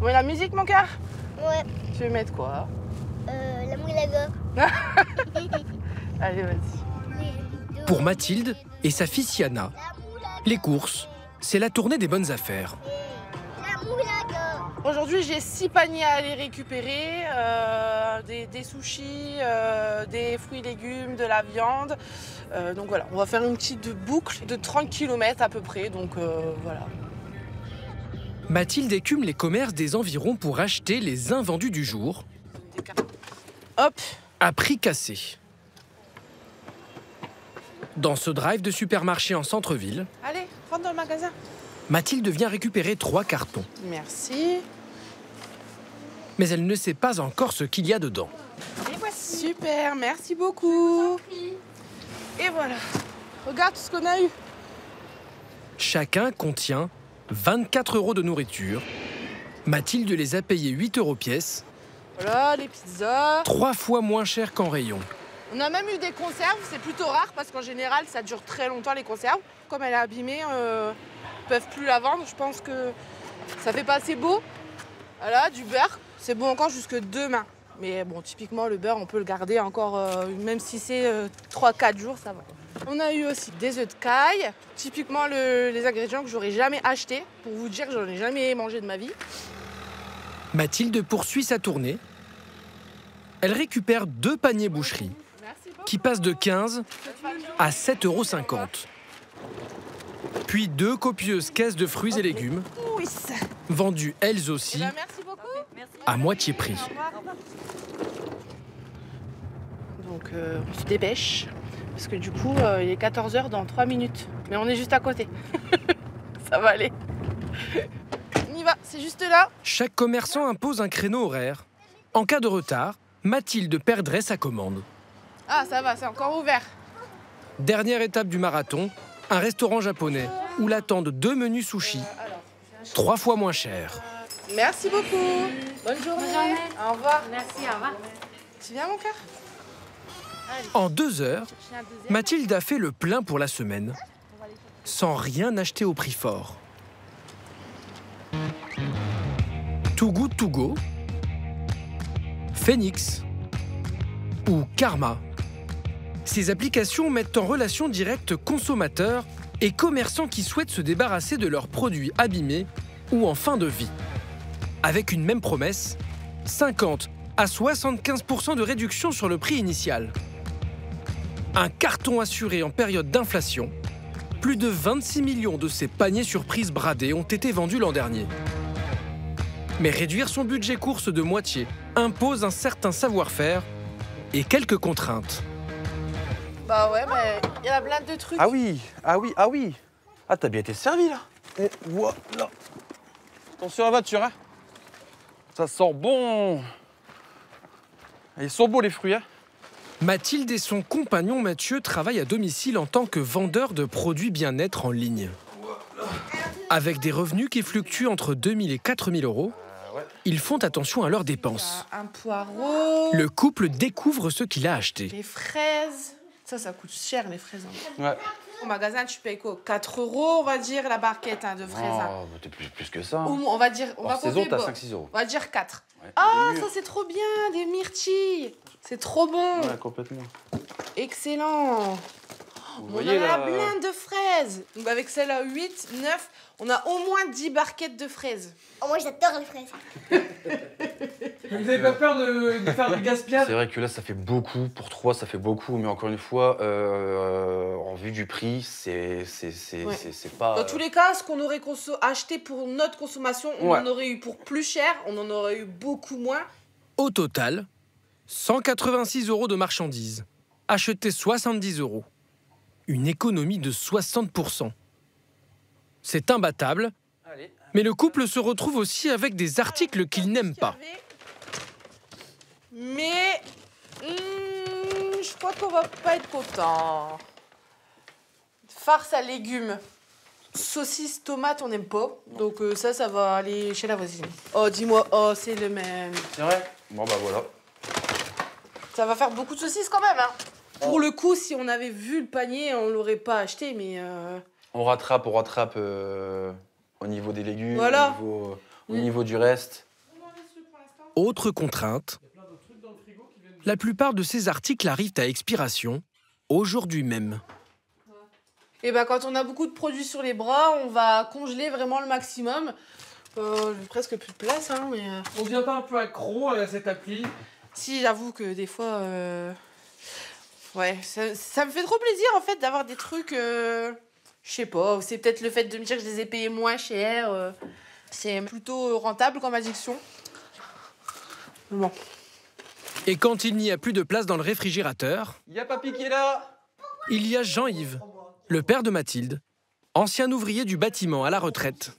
On met la musique, mon cœur? Ouais. Tu veux mettre quoi? Euh, la moulaga. Allez, vas-y. Pour Mathilde et sa fille Siana, les courses, c'est la tournée des bonnes affaires. Aujourd'hui, j'ai six paniers à aller récupérer. euh, des, des sushis, euh, des fruits et légumes, de la viande. Euh, donc voilà, on va faire une petite boucle de 30 km à peu près. Donc euh, voilà. Mathilde écume les commerces des environs pour acheter les invendus du jour. Hop, à prix cassé. Dans ce drive de supermarché en centre-ville, allez, rentre dans le magasin. Mathilde vient récupérer trois cartons. Merci. Mais elle ne sait pas encore ce qu'il y a dedans. Et voici. Super, merci beaucoup. Et voilà. Regarde tout ce qu'on a eu. Chacun contient 24 euros de nourriture. Mathilde les a payés 8 euros pièce, Voilà, les pizzas. trois fois moins cher qu'en rayon. On a même eu des conserves, c'est plutôt rare parce qu'en général ça dure très longtemps les conserves. Comme elle est abîmée, euh, ils peuvent plus la vendre. Je pense que ça fait pas assez beau. Voilà, du beurre, c'est bon encore jusque demain. Mais bon, typiquement le beurre, on peut le garder encore, euh, même si c'est 3-4 jours, ça va. On a eu aussi des œufs de caille, typiquement le- les ingrédients que j'aurais jamais achetés. Pour vous dire que j'en ai jamais mangé de ma vie. Mathilde poursuit sa tournée. Elle récupère deux paniers boucherie qui passent de 15 à 7,50 euros. Puis deux copieuses caisses de fruits et légumes, vendues elles Eh aussi ben, merci beaucoup. à moitié prix. Donc euh, on se dépêche parce que du coup euh, il est 14h dans 3 minutes. Mais on est juste à côté. Ça va aller. On y va, c'est juste là. Chaque commerçant impose un créneau horaire. En cas de retard, Mathilde perdrait sa commande. Ah ça va, c'est encore ouvert. Dernière étape du marathon, un restaurant japonais où l'attendent deux menus sushis, trois fois moins cher. Merci beaucoup. Bonne journée. Au revoir. Merci, au revoir. Tu viens mon cœur En deux heures. Mathilde a fait le plein pour la semaine, sans rien acheter au prix fort. Too Good To Go, Phoenix ou Karma. Ces applications mettent en relation directe consommateurs et commerçants qui souhaitent se débarrasser de leurs produits abîmés ou en fin de vie. Avec une même promesse, 50 à 75% de réduction sur le prix initial. Un carton assuré en période d'inflation. Plus de 26 millions de ces paniers surprises bradés ont été vendus l'an dernier. Mais réduire son budget course de moitié impose un certain savoir-faire et quelques contraintes. Bah ouais, mais il y en a plein de trucs. Ah oui, ah oui, ah oui. Ah, t'as bien été servi là. Et voilà. Attention à la voiture, hein. Ça sent bon. Ils sont beaux les fruits, hein. Mathilde et son compagnon Mathieu travaillent à domicile en tant que vendeurs de produits bien-être en ligne. Avec des revenus qui fluctuent entre 2000 et 4000 euros, ils font attention à leurs dépenses. Un poireau. Le couple découvre ce qu'il a acheté. Les fraises. Ça, ça coûte cher les fraises. hein. Ouais. Au magasin, tu payes quoi? 4 euros, on va dire, la barquette hein, de fraises. hein. Oh, bah, t'es plus, plus que ça. Hein. on va dire. On va Hors saison, compter, t'as bon, 5-6 euros. On va dire 4. Ouais. Ah, ça c'est trop bien, des myrtilles. C'est trop bon. Ouais, complètement. Excellent. Vous on voyez en a là. plein de fraises. Donc avec celle-là, 8, 9, on a au moins 10 barquettes de fraises. Oh, moi j'adore les fraises. Vous n'avez pas peur de, de faire du gaspillage? C'est vrai que là, ça fait beaucoup. Pour 3, ça fait beaucoup. Mais encore une fois, euh, en vue du prix, c'est c'est- c'est- Ouais. c'est- c'est pas. Dans tous les cas, ce qu'on aurait acheté pour notre consommation, on Ouais. en aurait eu pour plus cher, on en aurait eu beaucoup moins. Au total, 186 euros de marchandises, achetées 70 euros. Une économie de 60%. C'est imbattable, mais le couple se retrouve aussi avec des articles qu'il n'aime pas. Mais hmm, je crois qu'on va pas être content. Farce à légumes. Saucisse, tomate, on n'aime pas. Donc euh, ça, ça va aller chez la voisine. Oh, dis-moi, oh, c'est le même. C'est vrai? Bon, bah voilà. Ça va faire beaucoup de saucisses quand même. Hein. Pour le coup, si on avait vu le panier, on l'aurait pas acheté, mais... euh, On rattrape, on rattrape euh, au niveau des légumes, Voilà. au, niveau, au niveau du reste. Autre contrainte, la plupart de ces articles arrivent à expiration aujourd'hui même. Et ben quand on a beaucoup de produits sur les bras, on va congeler vraiment le maximum. Euh, j'ai presque plus de place, hein, mais euh, On devient pas un peu accro à cette appli? Si j'avoue que des fois, euh, ouais, ça, ça me fait trop plaisir en fait d'avoir des trucs, euh, je sais pas, c'est peut-être le fait de me dire que je les ai payés moins cher. euh, c'est plutôt rentable comme addiction. Bon. Et quand il n'y a plus de place dans le réfrigérateur, Y a papy qui est là il y a Jean-Yves, le père de Mathilde, ancien ouvrier du bâtiment à la retraite.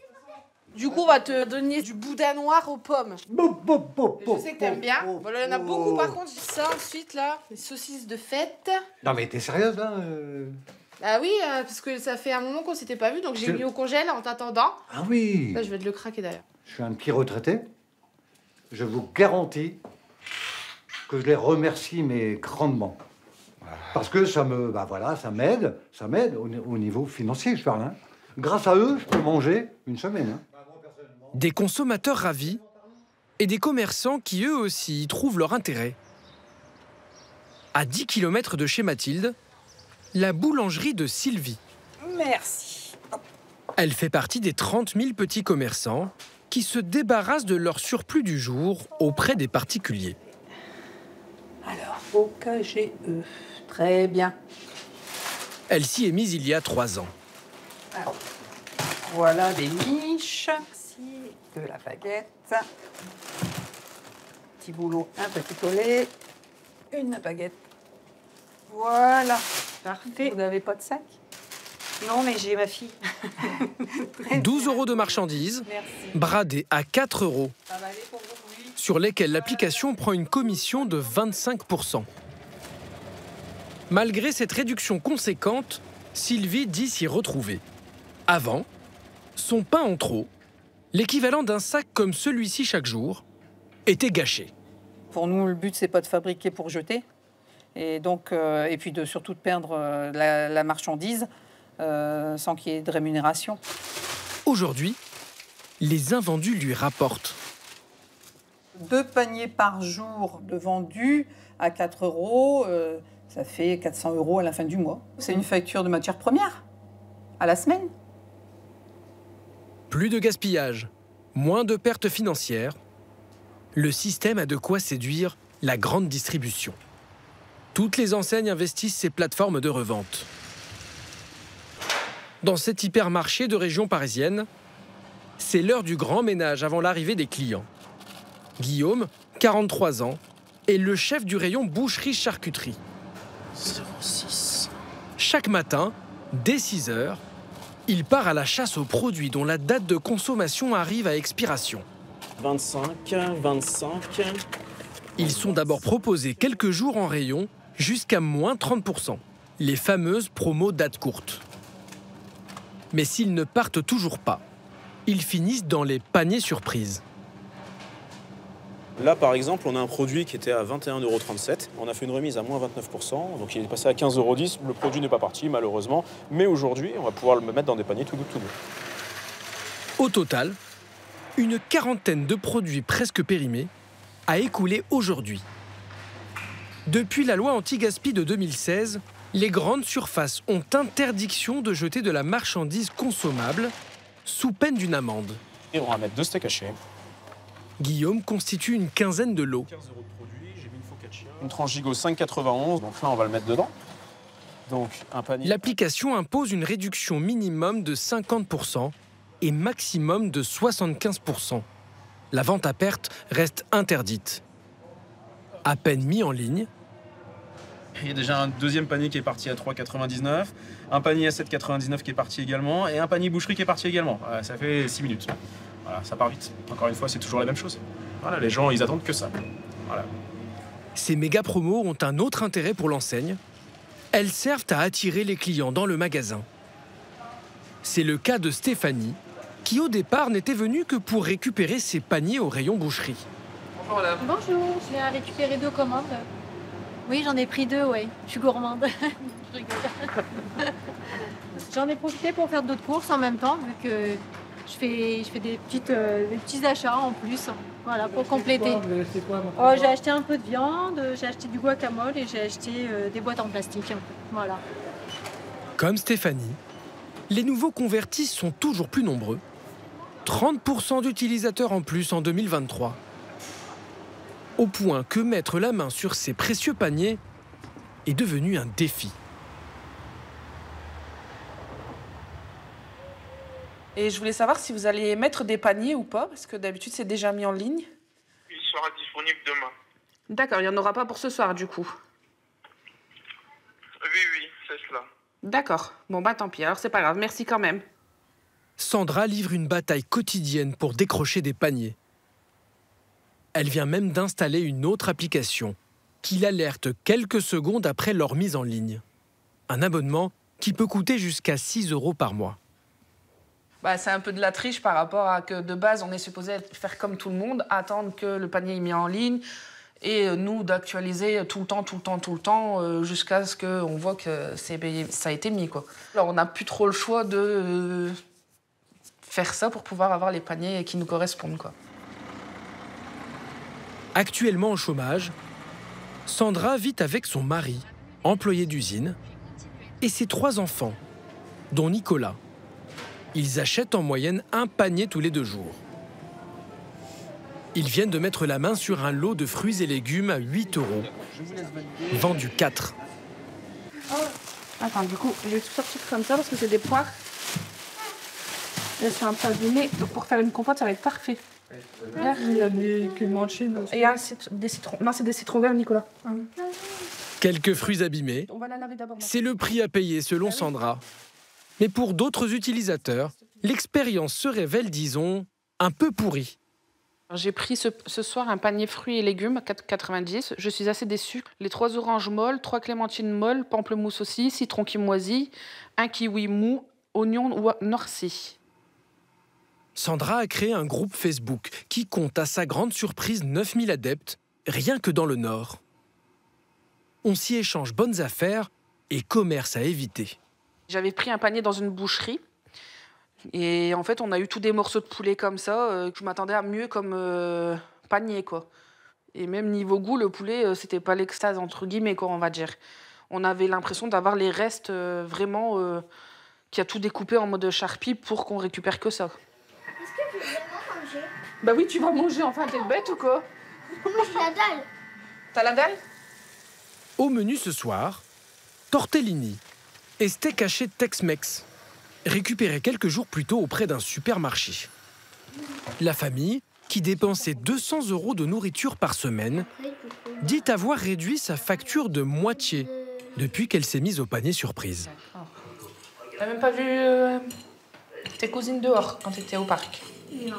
Du coup, on va te donner du boudin noir aux pommes. Je sais que t'aimes bien. Voilà, il y en a beaucoup par contre. Ça ensuite là, les saucisses de fête. Non mais t'es sérieuse là euh? Ah oui, euh, parce que ça fait un moment qu'on s'était pas vu, donc j'ai mis au congèle en t'attendant. Ah oui Là, je vais te le craquer d'ailleurs. Je suis un petit retraité. Je vous garantis que je les remercie mais grandement. Parce que ça me, bah voilà, ça m'aide, ça m'aide au, au niveau financier, je parle. hein. Grâce à eux, je peux manger une semaine. hein. Des consommateurs ravis et des commerçants qui eux aussi y trouvent leur intérêt. À 10 km de chez Mathilde, la boulangerie de Sylvie. Merci. Elle fait partie des 30 000 petits commerçants qui se débarrassent de leur surplus du jour auprès des particuliers. Alors, au KGE. Très bien. Elle s'y est mise il y a trois ans. Voilà des niches. De la baguette. Petit boulot, un petit collet. Une baguette. Voilà. Parfait. Vous n'avez pas de sac? Non, mais j'ai ma fille. Très 12 bien. euros de marchandises, Merci. bradées à 4 euros, Ça va aller pour vous, oui. sur lesquelles l'application prend une commission de 25%. Malgré cette réduction conséquente, Sylvie dit s'y retrouver. Avant, son pain en trop, l'équivalent d'un sac comme celui-ci chaque jour, était gâché. Pour nous, le but, c'est pas de fabriquer pour jeter. Et donc, euh, et puis de surtout de perdre euh, la, la marchandise euh, sans qu'il y ait de rémunération. Aujourd'hui, les invendus lui rapportent. Deux paniers par jour de vendus à 4 euros, ça fait 400 euros à la fin du mois. C'est une facture de matière première à la semaine. Plus de gaspillage, moins de pertes financières. Le système a de quoi séduire la grande distribution. Toutes les enseignes investissent ces plateformes de revente. Dans cet hypermarché de région parisienne, c'est l'heure du grand ménage avant l'arrivée des clients. Guillaume, 43 ans, est le chef du rayon boucherie-charcuterie. Chaque matin, dès 6 heures, il part à la chasse aux produits dont la date de consommation arrive à expiration. 25, 25. Ils sont d'abord proposés quelques jours en rayon jusqu'à moins 30%, les fameuses promos date courte. Mais s'ils ne partent toujours pas, ils finissent dans les paniers surprises. Là, par exemple, on a un produit qui était à 21,37€. On a fait une remise à moins 29%, donc il est passé à 15,10€. Le produit n'est pas parti, malheureusement. Mais aujourd'hui, on va pouvoir le mettre dans des paniers tout doux, tout doux. Au total, une quarantaine de produits presque périmés a écoulé aujourd'hui. Depuis la loi anti-gaspi de 2016, les grandes surfaces ont interdiction de jeter de la marchandise consommable sous peine d'une amende. Et on va mettre deux steaks hachés. Guillaume constitue une quinzaine de lots. 15 euros de produit, j'ai mis une focaccia. Une tranche gigot 5,91, donc là, on va le mettre dedans. Donc, un panier. L'application impose une réduction minimum de 50% et maximum de 75%. La vente à perte reste interdite. À peine mis en ligne, Il y a déjà un deuxième panier qui est parti à 3,99, un panier à 7,99 qui est parti également, et un panier boucherie qui est parti également. Voilà, ça fait 6 minutes. Voilà, ça part vite. Encore une fois, c'est toujours la même chose. Voilà, les gens, ils attendent que ça. Voilà. ces méga promos ont un autre intérêt pour l'enseigne. Elles servent à attirer les clients dans le magasin. C'est le cas de Stéphanie, qui au départ n'était venue que pour récupérer ses paniers au rayon boucherie. Bonjour madame. Bonjour, je viens récupérer deux commandes. Oui, j'en ai pris deux, ouais. Je suis gourmande. je rigole. j'en ai profité pour faire d'autres courses en même temps, vu que Je fais, je fais des, petites, euh, des petits achats en plus, voilà, pour compléter. Vous avez acheté quoi Oh, j'ai acheté un peu de viande, j'ai acheté du guacamole et j'ai acheté euh, des boîtes en plastique. Voilà. Comme Stéphanie, les nouveaux convertis sont toujours plus nombreux. 30% d'utilisateurs en plus en 2023. Au point que mettre la main sur ces précieux paniers est devenu un défi. Et je voulais savoir si vous allez mettre des paniers ou pas, parce que d'habitude c'est déjà mis en ligne. Il sera disponible demain. D'accord, il n'y en aura pas pour ce soir du coup. Oui, oui, c'est cela. D'accord, bon bah tant pis, alors c'est pas grave, merci quand même. Sandra livre une bataille quotidienne pour décrocher des paniers. Elle vient même d'installer une autre application qui l'alerte quelques secondes après leur mise en ligne. Un abonnement qui peut coûter jusqu'à 6 euros par mois. Bah, c'est un peu de la triche par rapport à que de base on est supposé faire comme tout le monde, attendre que le panier est mis en ligne et euh, nous d'actualiser tout le temps, tout le temps, tout le temps euh, jusqu'à ce qu'on voit que ça a été mis. Quoi. Alors on n'a plus trop le choix de euh, faire ça pour pouvoir avoir les paniers qui nous correspondent. Quoi. Actuellement au chômage, Sandra vit avec son mari, employé d'usine, et ses trois enfants, dont Nicolas. Ils achètent en moyenne un panier tous les deux jours. Ils viennent de mettre la main sur un lot de fruits et légumes à 8 euros, vendu 4. Attends, du coup, je vais tout sortir comme ça parce que c'est des poires. Elles sont un peu abîmées, donc pour faire une compote, ça va être parfait. Il y a des clémentines aussi. Et il y a un cit- des citrons. Non, c'est des citrons verts, Nicolas. Quelques fruits abîmés, c'est le prix à payer selon Sandra. Mais pour d'autres utilisateurs, l'expérience se révèle, disons, un peu pourrie. J'ai pris ce, ce soir un panier fruits et légumes à 4,90. Je suis assez déçue. Les trois oranges molles, trois clémentines molles, pamplemousse aussi, citron qui moisit, un kiwi mou, oignon ou- noirci. Sandra a créé un groupe Facebook qui compte à sa grande surprise 9000 adeptes, rien que dans le Nord. On s'y échange bonnes affaires et commerce à éviter. J'avais pris un panier dans une boucherie. Et en fait, on a eu tous des morceaux de poulet comme ça. euh, je m'attendais à mieux comme euh, panier, quoi. Et même niveau goût, le poulet, euh, c'était pas l'extase, entre guillemets, quoi, on va dire. On avait l'impression d'avoir les restes euh, vraiment euh, qui a tout découpé en mode charpie pour qu'on récupère que ça. Est-ce que tu veux vraiment manger? Bah oui, tu vas manger, enfin, t'es bête ou quoi? Moi, je la dalle. T'as la dalle? Au menu ce soir, tortellini et steak haché Tex-Mex, récupéré quelques jours plus tôt auprès d'un supermarché. La famille, qui dépensait 200 euros de nourriture par semaine, dit avoir réduit sa facture de moitié depuis qu'elle s'est mise au panier surprise. T'as même pas vu euh, tes cousines dehors quand t'étais au parc? Non.